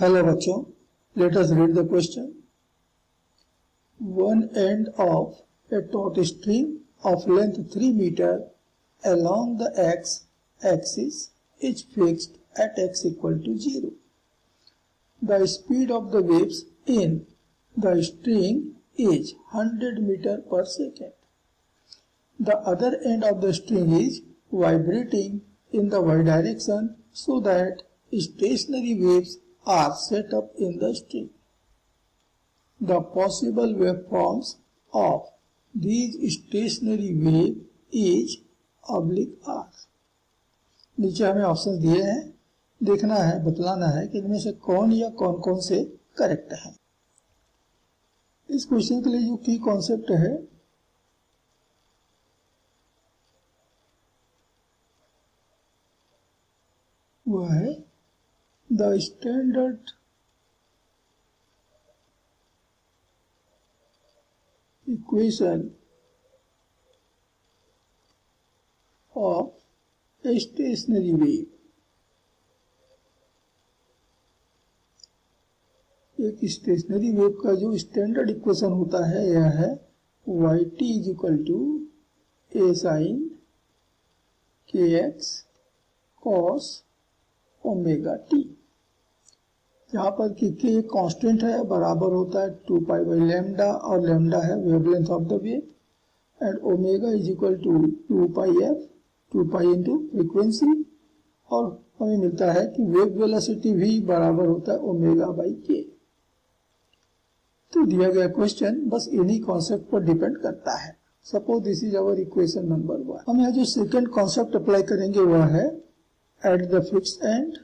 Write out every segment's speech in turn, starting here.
Hello bachcho, let us read the question. One end of a taut string of length 3 meter along the x axis is fixed at x equal to 0. The speed of the waves in the string is 100 meter per second. The other end of the string is vibrating in the y direction so that stationary waves are set up in the string. The possible waveforms of these stationary wave is oblique r. नीचे हमें option दिए हैं देखना है बतलाना है कि इनमें से कौन या कौन कौन से करेक्ट है इस क्वेश्चन के लिए जो की कॉन्सेप्ट है वह है the standard equation of a stationary wave. एक स्टेशनरी वेव का जो स्टैंडर्ड इक्वेशन होता है, यह है Y T is equal to A sine K X cos omega T यहाँ पर कि, के एक कांस्टेंट है, बराबर होता है टू पाई बाई लेमडा और लेमडा है wavelength of the wave and omega is equal to two pi F two pi into frequency और हमें मिलता है कि वेव वेलोसिटी भी बराबर होता है ओमेगा बाई के तो दिया गया क्वेश्चन बस इन्हीं कॉन्सेप्ट पर डिपेंड करता है। Suppose this is our equation number one हम यहाँ जो सेकेंड कॉन्सेप्ट अप्लाई करेंगे वह है at the fix end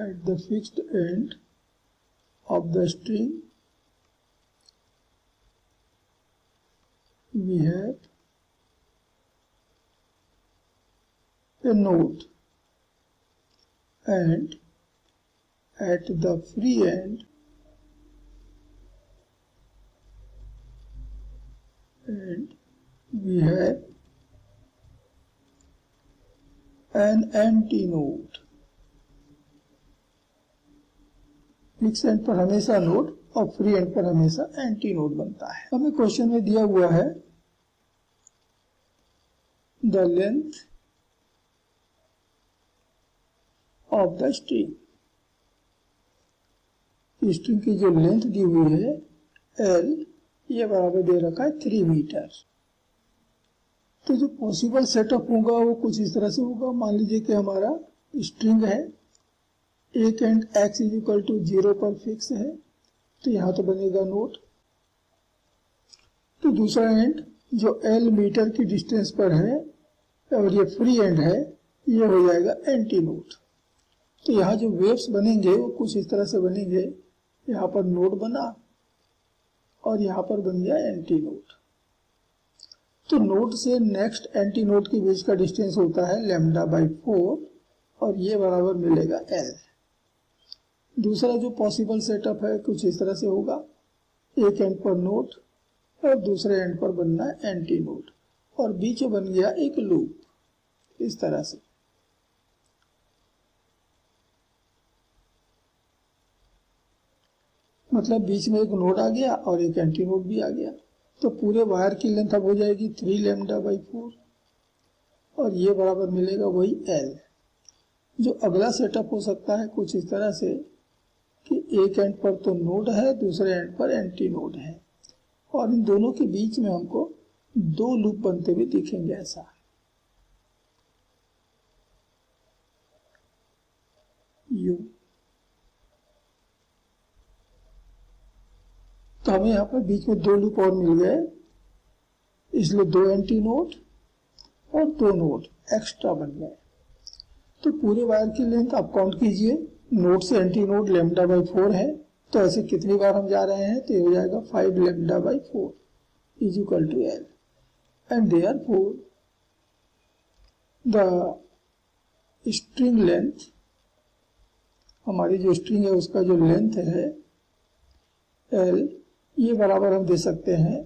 at the fixed end of the string we have a node and at the free end and we have an empty node fix end पर हमेशा node और free and पर हमेशा anti node बनता है। हमें question में दिया हुआ है the length of the string string की जो लेंथ दी हुई है एल ये बराबर दे रखा है थ्री मीटर तो जो पॉसिबल सेटअप होगा, वो कुछ इस तरह से होगा। मान लीजिए कि हमारा स्ट्रिंग है एक end X is equal to zero पर फिक्स है तो यहाँ तो बनेगा नोट। तो दूसरा एंड, जो एल मीटर की डिस्टेंस पर है, और ये फ्री एंड है, ये हो जाएगा एंटी नोट। तो यहाँ जो वेव्स बनेंगे, वो कुछ इस तरह से बनेंगे, यहाँ पर नोट बना, और यहाँ पर बन गया एंटी नोट। तो नोट से नेक्स्ट एंटी नोट के बीच का डिस्टेंस होता है लेमडा बाई फोर, और ये बराबर मिलेगा एल। दूसरा जो पॉसिबल सेटअप है, कुछ इस तरह से होगा। एक एंड पर नोट और दूसरे एंड पर बनना है एंटी नोट और बीच बन गया एक लूप इस तरह से। मतलब बीच में एक नोड आ गया और एक एंटी नोड भी आ गया। तो पूरे वायर की लेंथ अब हो जाएगी थ्री लेमडा बाई फोर और ये बराबर मिलेगा वही एल जो अगला सेटअप हो सकता है, कुछ इस तरह से कि एक एंड पर तो नोड है, दूसरे एंड पर एंटी नोड है। और इन दोनों के बीच में हमको दो लूप बनते हुए दिखेंगे ऐसा। यू तो हमें यहाँ पर बीच में दो लूप और मिल गए। इसलिए दो एंटी नोड और दो नोड एक्स्ट्रा बन गए। तो पूरे वायर की लेंथ आप काउंट कीजिए। नोड से antinode lambda by four है तो ऐसे कितनी बार हम जा रहे हैं तो ये हो जाएगा five lambda by four is equal to L. And therefore the string length हमारी जो स्ट्रिंग है, उसका जो लेंथ है एल ये बराबर हम दे सकते हैं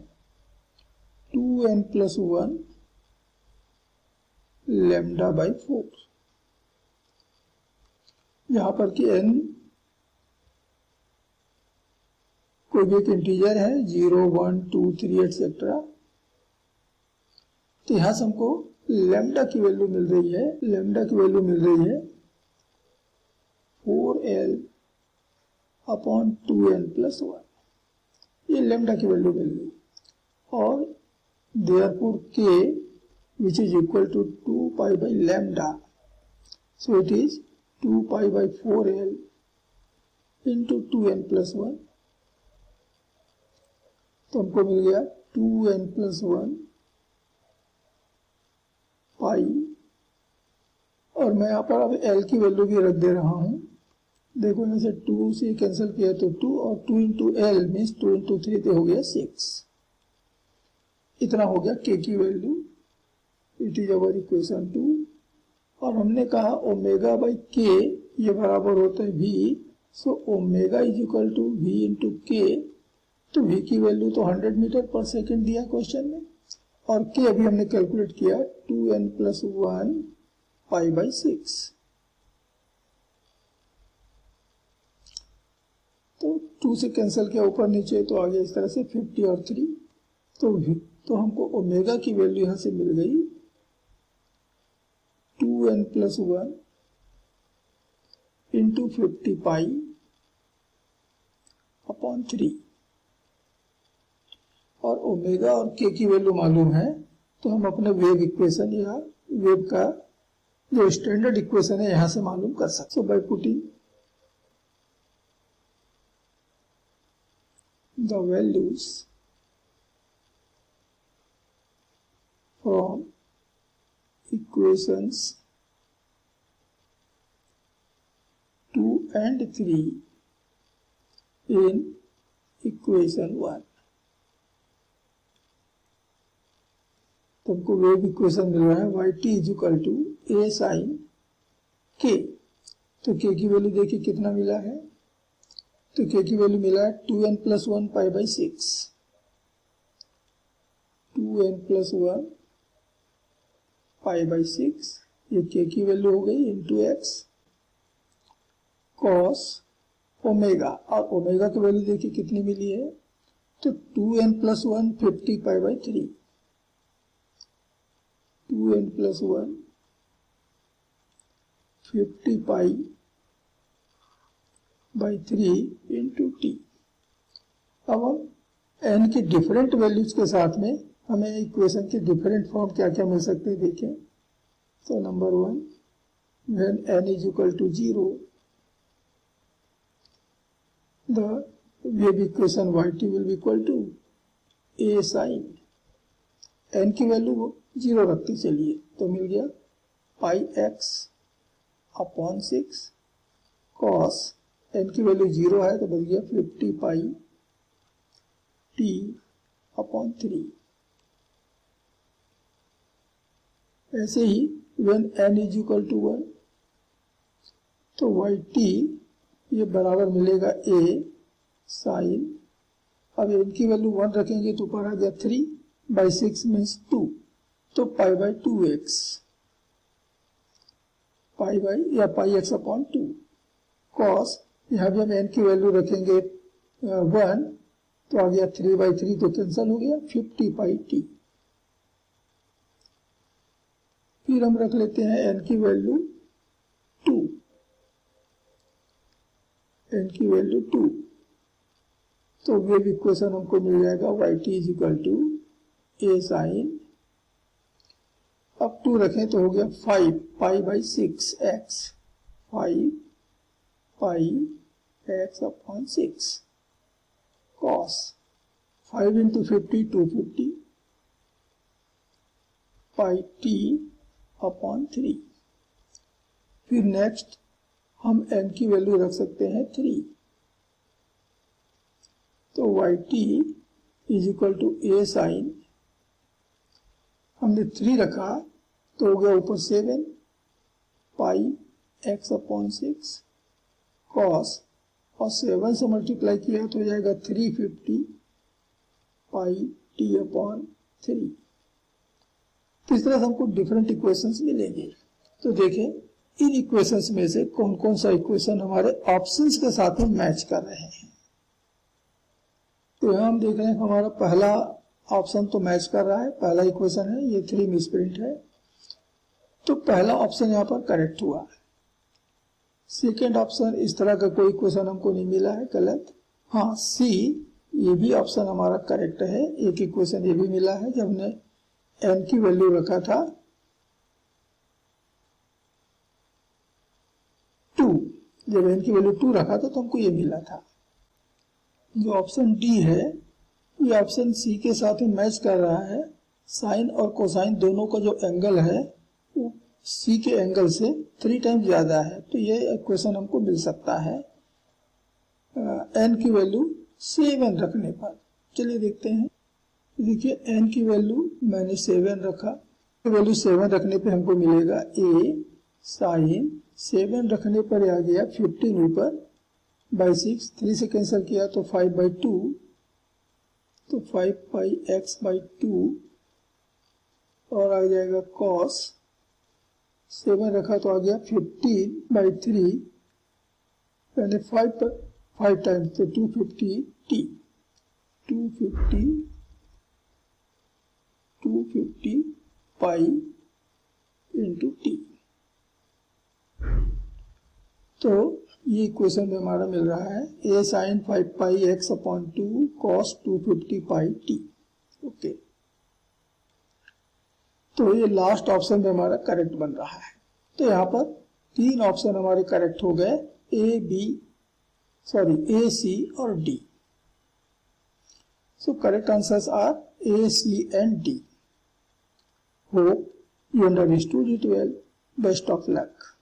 two N plus one lambda by four यहाँ पर कि एन कोई भी एक इंटीजर है zero one two three et cetera तो यहाँ से हमको लेमडा की वैल्यू मिल रही है लेमडा की वैल्यू मिल रही है four L upon two N plus one ये लेमडा की वैल्यू मिल गई और देयरफॉर के which is equal to 2 pi by lambda, so it is 2 pi by 4l into 2n plus 1 तो हमको मिल गया 2n plus 1 पाई और मैं यहाँ पर अब l की वैल्यू भी रख दे रहा हूँ। देखो यहाँ से टू से कैंसिल किया तो टू और two into L means two into three तो हो गया सिक्स इतना हो गया के की value it is our equation two और हमने कहा ओमेगा बाई के ये बराबर होता है V so omega is equal to V into K तो वी की वैल्यू तो 100 मीटर पर सेकेंड दिया क्वेश्चन में। और के अभी हमने कैलकुलेट किया two N plus one pi by six तो टू से कैंसिल किया ऊपर नीचे तो आगे इस तरह से 50 और थ्री तो तो हमको ओमेगा की वैल्यू यहाँ से मिल गई। N plus one into fifty pi upon three और ओमेगा और के की वैल्यू मालूम है तो हम अपने वेव इक्वेशन या वेव का जो स्टैंडर्ड इक्वेशन है, यहाँ से मालूम कर सकते by putting the values from equations 2 and 3 in equation 1 तुमको वेव इक्वेशन मिल रहा है Y T is equal to A sine K तो के की वैल्यू देखिए कितना मिला है। तो के की वैल्यू मिला है two N plus one pi by six two N plus one pi by six ये के की वैल्यू हो गई इंटू एक्स कॉस ओमेगा और ओमेगा की वैल्यू देखिए कितनी मिली है तो two N plus one fifty pi by three two N plus one fifty pi by three into T अब हम एन की डिफरेंट वैल्यूज़ के साथ में हमें इक्वेशन के डिफरेंट फॉर्म क्या क्या मिल सकते हैं, देखें। तो number one when N is equal to 0 the wave equation yt will be equal to a sin. N की वैल्यू ज़ीरो रखते चलिए तो मिल गया pi X upon six cos N की वैल्यू ज़ीरो है तो बन गया fifty pi T upon three ऐसे ही when N is equal to one तो वाई टी ये बराबर मिलेगा ए साइन अब इनकी वैल्यू वन रखेंगे तो ऊपर आ गया three by six means two तो pi by two X pi by या pi X upon two cos यहाँ भी हम एन की वैल्यू रखेंगे वन तो आ गया थ्री बाई थ्री तो कैंसल हो गया फिफ्टी पाई टी फिर हम रख लेते हैं एन की वैल्यू टू एन की वैल्यू टू तो वेव इक्वेशन हमको मिल जाएगा Y T is equal to A sine अब टू रखें तो हो गया five pi by six X five pi X upon six cos five into fifty two fifty pi T upon three फिर नेक्स्ट हम एन की वैल्यू रख सकते हैं थ्री तो Y T is equal to A sine हमने three रखा तो हो गया ऊपर seven pi X upon six cos और सेवन से मल्टीप्लाई किया तो हो जाएगा three fifty pi T upon three तो इस तरह से हमको डिफरेंट इक्वेशंस मिलेंगे। तो देखें इन इक्वेशंस में से कौन कौन सा इक्वेशन हमारे ऑप्शंस के साथ में मैच कर रहे हैं? तो हम देख रहे हैं हमारा पहला ऑप्शन तो मैच कर रहा है, पहला इक्वेशन है, ये थ्री मिसप्रिंट है। तो पहला ऑप्शन यहाँ पर करेक्ट हुआ। है सेकेंड ऑप्शन इस तरह का कोई क्वेश्चन हमको नहीं मिला है, गलत। हाँ सी ये भी ऑप्शन हमारा करेक्ट है। एक इक्वेशन ये भी मिला है, जब हमने एन की वैल्यू रखा था टू जब एन की वैल्यू टू रखा था तो हमको ये मिला था। जो ऑप्शन डी है, ये ऑप्शन सी के साथ में मैच कर रहा है। साइन और कोसाइन दोनों का जो एंगल है, वो सी के एंगल से थ्री टाइम ज़्यादा है। तो ये इक्वेशन हमको मिल सकता है। एन की वैल्यू सेवन रखने पर। चलिए देखते हैं। देखिए एन की वैल्यू मैंने सेवन रखा। वैल्यू सेवन रखने पे हमको मिलेगा ए साइन सेवन रखने पर आ गया फिफ्टीन ऊपर बाई सिक्स थ्री से कैंसिल किया तो फाइव बाई टू तो five by x by two और आ जाएगा कॉस सेवन रखा तो आ गया फिफ्टीन बाई थ्री यानी फाइव फाइव टाइम्स तो two fifty t two fifty two fifty pi into t तो ये क्वेश्चन में हमारा मिल रहा है a sine five pi x upon two cos two fifty pi t okay तो ये लास्ट ऑप्शन में हमारा करेक्ट बन रहा है। तो यहाँ पर तीन ऑप्शन हमारे करेक्ट हो गए A B sorry A C और D so correct answers are A C and D hope you understood it well. Best of luck.